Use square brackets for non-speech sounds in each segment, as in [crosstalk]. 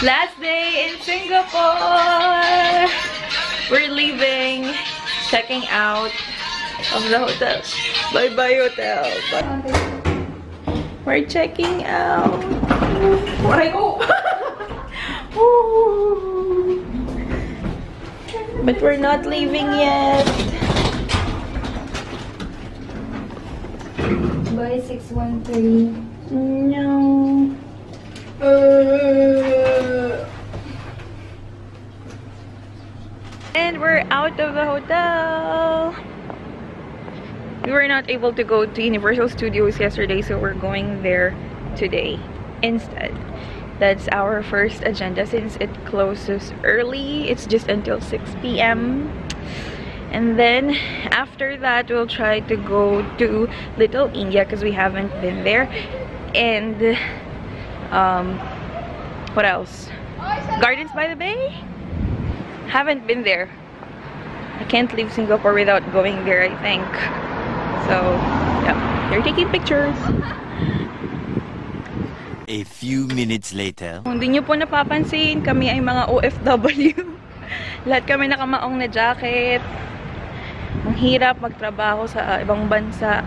Last day in Singapore! We're leaving, checking out of the hotel. Bye-bye hotel. Bye. We're checking out. Where I go? [laughs] but we're not leaving yet. Bye, 613. No. Uh. And we're out of the hotel. We were not able to go to Universal Studios yesterday, so we're going there today instead. That's our first agenda since it closes early. It's just until 6 p.m. And then after that, we'll try to go to Little India because we haven't been there. And um, what else? Gardens by the Bay? Haven't been there. I can't leave Singapore without going there, I think. So, yeah. They're taking pictures. A few minutes later. Kung hindi nyo po napapansin, kami ay mga OFW. [laughs] Lahat kami nakamaong na jacket. Ang hirap magtrabaho sa ibang bansa.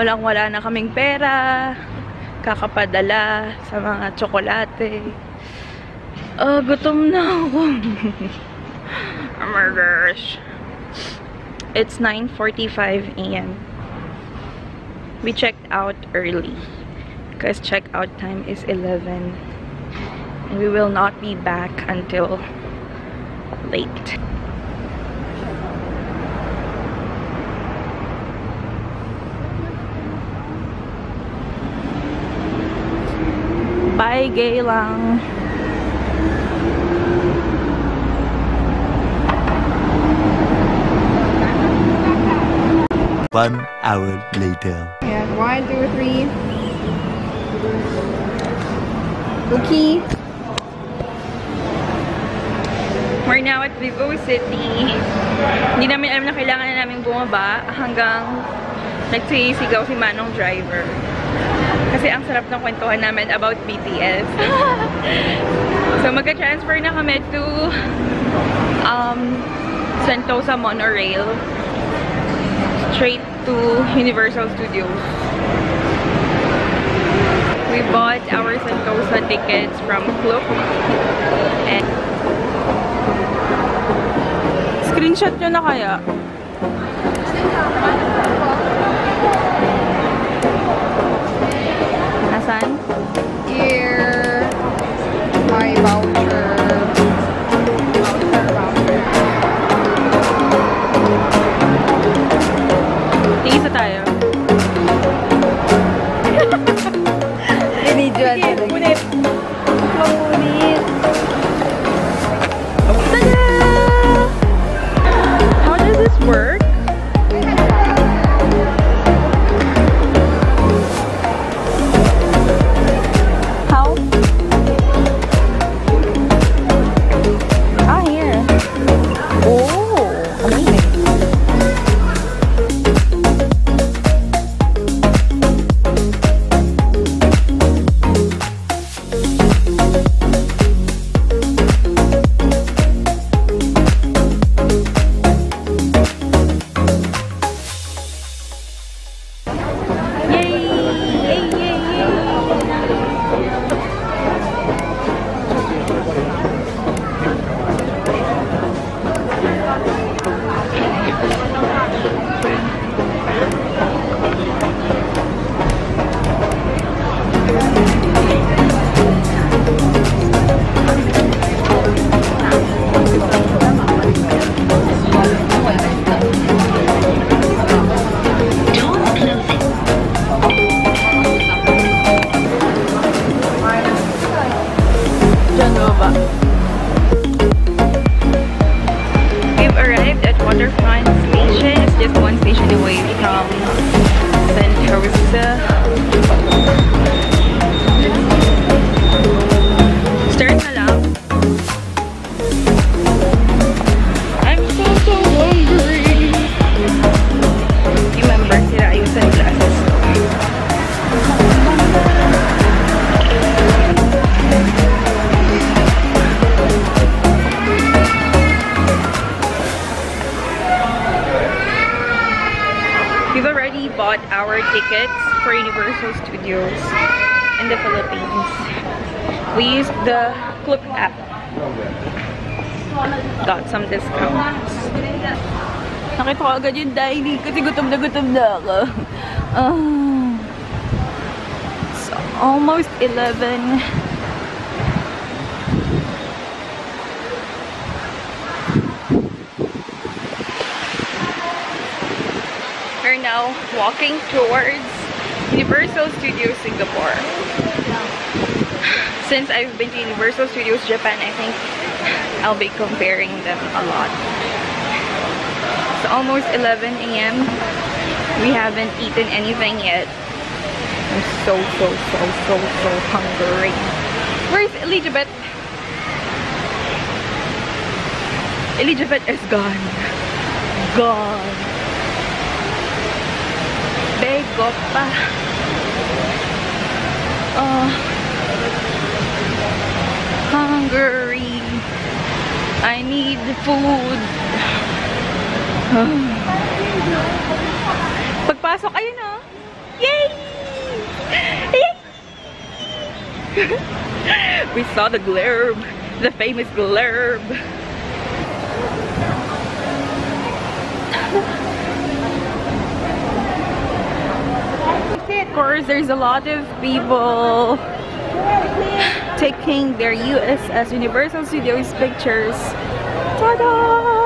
Walang wala na kaming pera. Kakapadala sa mga tsokolate. Ah, gutom na ako. [laughs] oh my gosh. It's 9.45 a.m. We checked out early because checkout time is 11 and we will not be back until late. Bye, Geylang. One hour later. Yeah, one, two, three. Okay. We're now at Vivo City. Hindi namin alam na kailangan na namin bumaba hanggang nagsisigaw si Manong driver. Kasi ang sarap ng kwentuhan namin about BTS. [laughs] so magka-transfer na kami to um, Sentosa Monorail straight to Universal Studios. We bought our Sentosa tickets from Klook. And Screenshot nyo na kaya? Nasaan? Here. My voucher. The Klook app. Got some discounts. Nakita ko agad yung dining kasi gutom na gutom na ako. Ah. it's almost 11. We're now walking towards Universal Studios Singapore. Since I've been to Universal Studios Japan, I think I'll be comparing them a lot. It's almost 11 a.m. We haven't eaten anything yet. I'm so, so, so, so, so hungry. Where's Elizabeth? Elizabeth is gone. Gone. Bego pa. Oh. Hungry. I need food. [sighs] Pagpasok, ayun na. Yay! Yay! [laughs] we saw the globe. The famous globe. [laughs] Of course, there's a lot of people taking their USS Universal Studios pictures. Ta-da!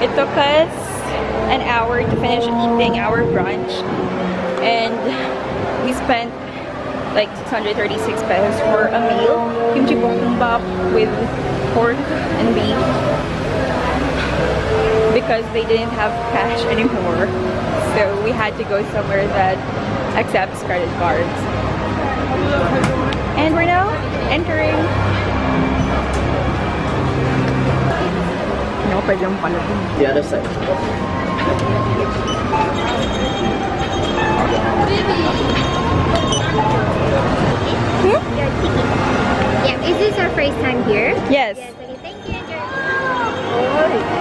It took us an hour to finish eating our brunch and we spent like 636 pesos for a meal. Kimchi bokkeumbap with pork and beef because they didn't have cash anymore. So we had to go somewhere that accepts credit cards. And we're now entering. No, pwede yung pala dun. The other side. Hmm? Yeah, is this our first time here? Yes. Yes, okay, thank you. Enjoy.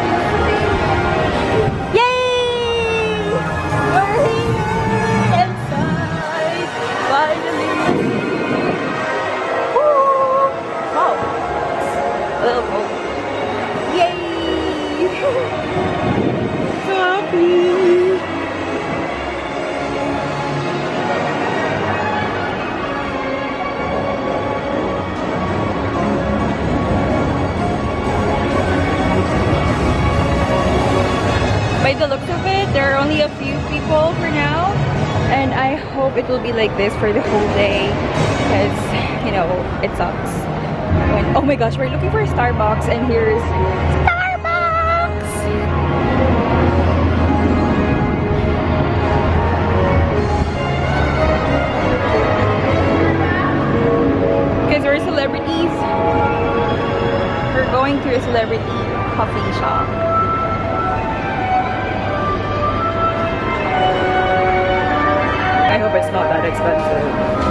Hope it will be like this for the whole day. Because, you know, it sucks. When, oh my gosh, we're looking for a Starbucks and here's Starbucks! Because we're celebrities. We're going to a celebrity coffee shop. Expensive.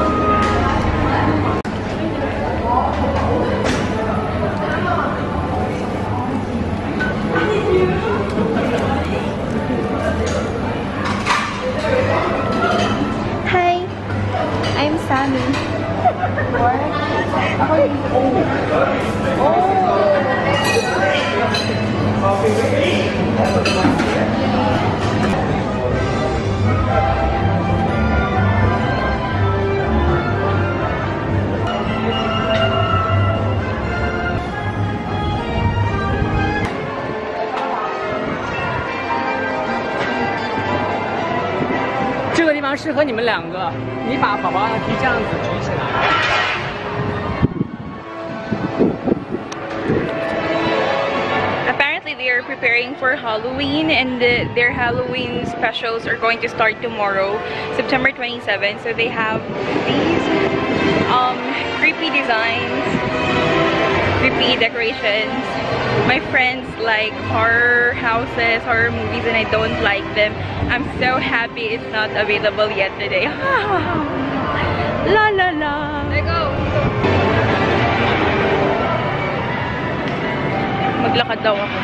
适合你们两个，你把宝宝的蹄这样子举起来。 Apparently, they are preparing for Halloween, and the, their Halloween specials are going to start tomorrow, September 27. So they have these um, creepy designs, creepy decorations. My friends like horror houses, horror movies, and I don't like them. I'm so happy it's not available yet today. [laughs] la la la. Let go. Maglakad daw ako.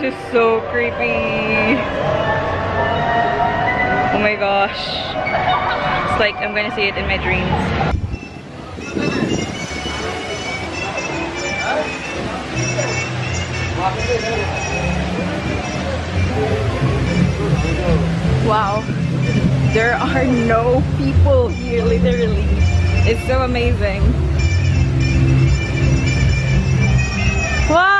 This is so creepy. Oh my gosh. It's like I'm gonna see it in my dreams. Wow, there are no people here, literally. It's so amazing. Wow!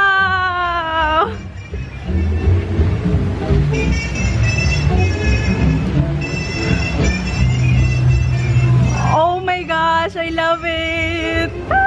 Oh my gosh, I love it!